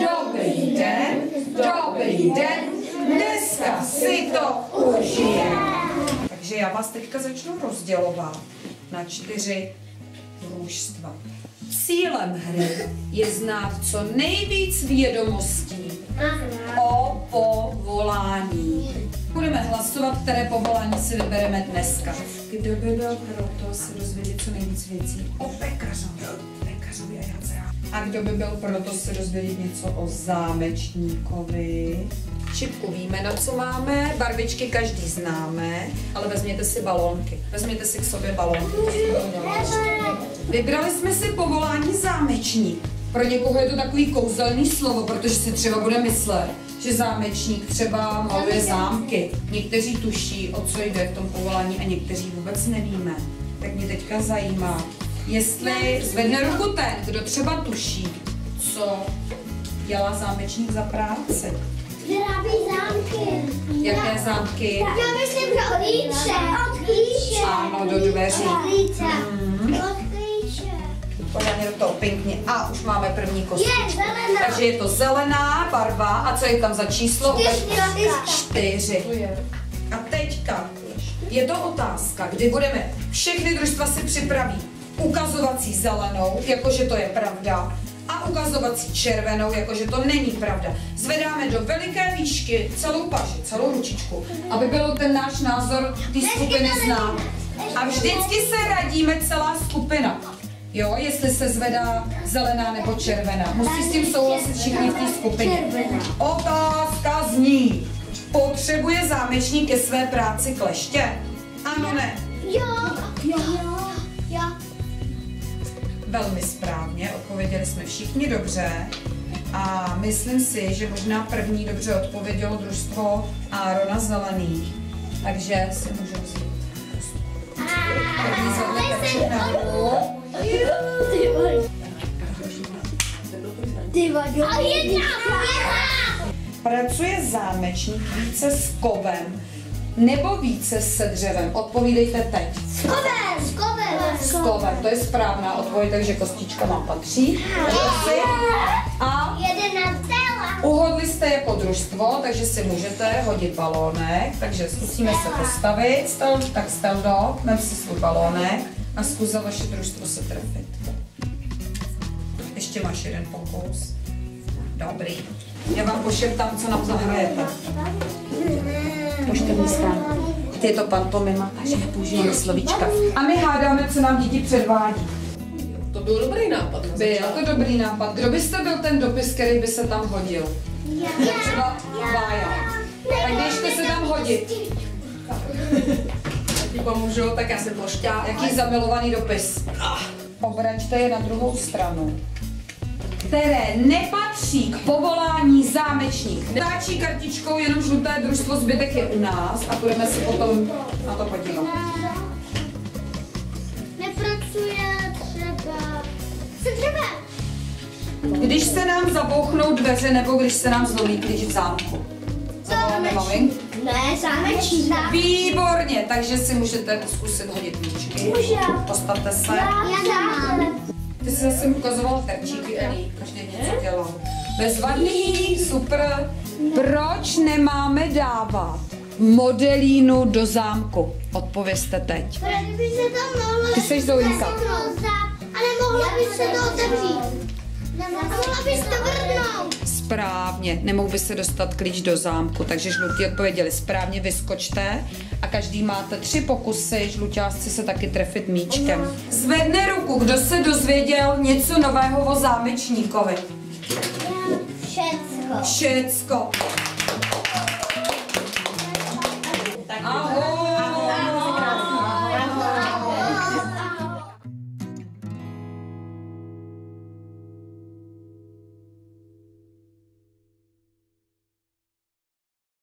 Dobrý den, dobrý den, dneska si to užijeme. Takže já vás teďka začnu rozdělovat na čtyři družstva. Cílem hry je znát co nejvíc vědomostí o povolání. Budeme hlasovat, které povolání si vybereme dneska. Kdo by byl proto se dozvědět co nejvíc věcí o pekařovi? A kdo by byl proto se dozvědět něco o zámečníkovi? Šipku víme, na co máme, barvičky každý známe, ale vezměte si balónky. Vezměte si k sobě balónky. Vybrali jsme si povolání zámečník. Pro někoho je to takový kouzelný slovo, protože si třeba bude myslet, že zámečník třeba maluje zámky. Někteří tuší, o co jde v tom povolání a někteří vůbec nevíme. Tak mě teďka zajímá, jestli zvedne ruku ten, kdo třeba tuší, co dělá zámečník za práci. Vyrábí zámky. Jaké zámky? Já myslím, že od klíče. Od klíče. Ano, do dveří. Od klíče. Mhm. Od klíče. Toho pěkně. A už máme první kostičku. Je zelená. Takže je to zelená barva. A co je tam za číslo? Čtyřka. Čtyři. A teďka je to otázka, kdy budeme všechny družstva si připraví ukazovací zelenou, jakože to je pravda, a ukazovací červenou, jakože to není pravda. Zvedáme do veliké výšky celou paži, celou ručičku, aby bylo ten náš názor té skupiny znát. A vždycky se radíme celá skupina. Jo, jestli se zvedá zelená nebo červená. Musí s tím souhlasit všichni v té skupině. Otázka zní, potřebuje zámečník ke své práci kleště? Ano, ne. Jo. Jo. Velmi správně, odpověděli jsme všichni dobře. A myslím si, že možná první dobře odpovědělo družstvo Árona Zelených. Takže si můžeme vzít. První. Pracuje zámečník více s kovem nebo více se dřevem? Odpovídejte teď. S kovem. S kovem. S kovem, to je správná odpověď, takže kostička vám patří. A. Uhodli jste jako družstvo, takže si můžete hodit balónek, takže zkusíme se postavit. Stel, tak Steldo, vem si svůj balónek a zkus za vaše družstvo se trefit. Ještě máš jeden pokus. Dobrý. Já vám pošeptám, co nám zahrajete. Pošte místa. Je to pantomima, takže použijeme slovíčka. A my hádáme, co nám děti předvádí. To byl dobrý nápad. Byl to dobrý nápad. Kdo byste byl ten dopis, který by se tam hodil? Třeba Vája. Tak běžte se tam hodit. Já ti pomůžu, tak já jsem pošťák. Jaký zamilovaný dopis? Obraťte je na druhou stranu. Které nepatří k povolání zámečník. Táčí kartičkou jenom žluté družstvo, zbytek je u nás a budeme si potom na to podívat. Nepracuje třeba. Se. Když se nám zabouchnou dveře nebo když se nám zlomí klíč v zámku. Zavoláme maminku. Ne, zámečník. Výborně, takže si můžete zkusit hodit míčky. Může. Postavte se. Já nemám. Ty jsi zase ukazoval terčíky, Eli, každý něco dělal. Bezvadný, super. Proč nemáme dávat modelínu do zámku? Odpovězte teď. Protože by se tam mohlo... Ty jsi Zoinka. A nemohlo by se to otevřít. A mohla bys to. Správně, nemohl by se dostat klíč do zámku, takže žlutí odpověděli správně, vyskočte a každý máte tři pokusy, žluťásci se taky trefit míčkem. Zvedne ruku, kdo se dozvěděl něco nového o zámečníkovi. Všecko. Všecko.